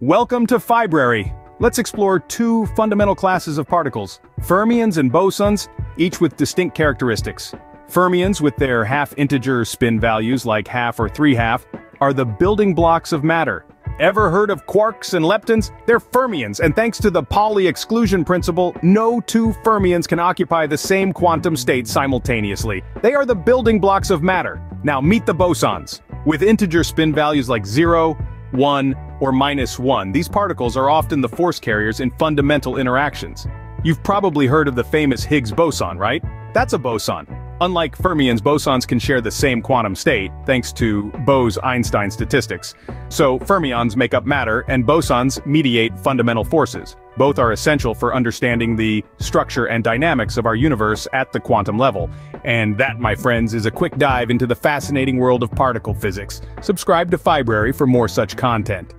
Welcome to Phybrary. Let's explore two fundamental classes of particles, fermions and bosons, each with distinct characteristics. Fermions, with their half-integer spin values like half or three-half, are the building blocks of matter. Ever heard of quarks and leptons? They're fermions, and thanks to the Pauli exclusion principle, no two fermions can occupy the same quantum state simultaneously. They are the building blocks of matter. Now meet the bosons. With integer spin values like 0, 1, or minus 1, these particles are often the force carriers in fundamental interactions. You've probably heard of the famous Higgs boson, right? That's a boson. Unlike fermions, bosons can share the same quantum state, thanks to Bose-Einstein statistics. So fermions make up matter, and bosons mediate fundamental forces. Both are essential for understanding the structure and dynamics of our universe at the quantum level. And that, my friends, is a quick dive into the fascinating world of particle physics. Subscribe to Phybrary for more such content.